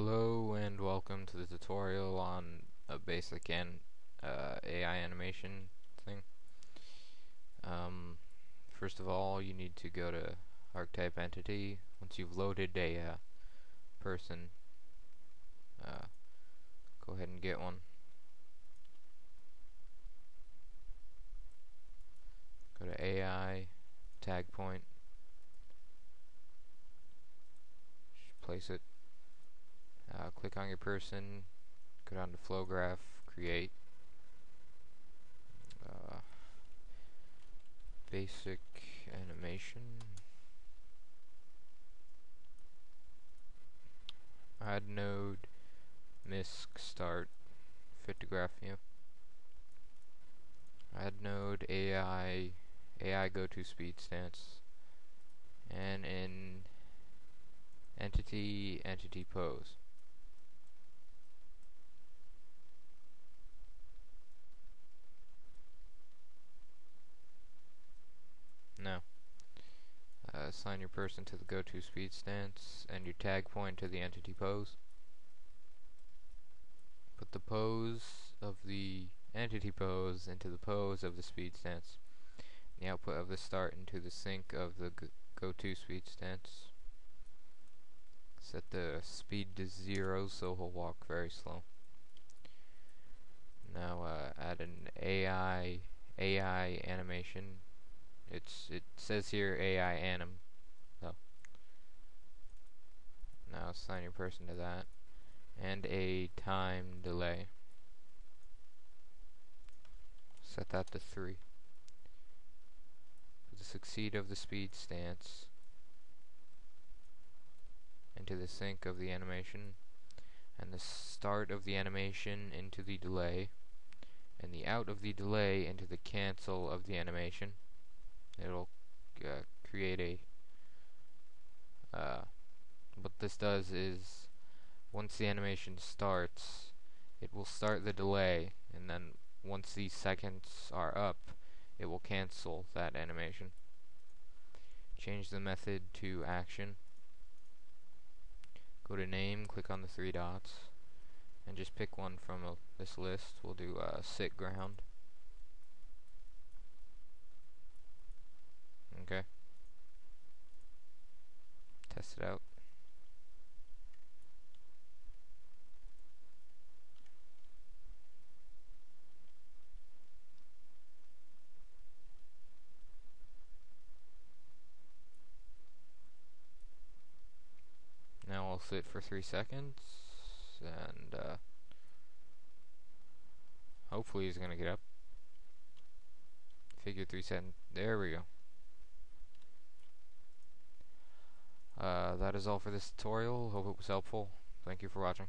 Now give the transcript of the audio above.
Hello and welcome to the tutorial on a basic an uh, AI animation thing. Um, first of all, you need to go to archetype entity. Once you've loaded a uh, person, uh, go ahead and get one. Go to AI, tag point, place it uh, click on your person, go down to flow graph, create, uh, basic animation, add node, misc start, fit to graph view, add node AI, AI go to speed stance, and in entity, entity pose. No. Uh, assign your person to the go-to speed stance and your tag point to the entity pose. Put the pose of the entity pose into the pose of the speed stance. The output of the start into the sink of the go-to speed stance. Set the speed to zero so he'll walk very slow. Now uh, add an AI AI animation it's it says here AI anim. So now assign your person to that. And a time delay. Set that to three. Put the succeed of the speed stance into the sink of the animation and the start of the animation into the delay and the out of the delay into the cancel of the animation it'll uh, create a uh, what this does is once the animation starts it will start the delay and then once these seconds are up it will cancel that animation. Change the method to action. Go to name click on the three dots and just pick one from uh, this list. We'll do uh, sit ground Okay. Test it out. Now I'll sit for three seconds, and uh, hopefully he's gonna get up. Figure three seconds. There we go. Uh, that is all for this tutorial. Hope it was helpful. Thank you for watching.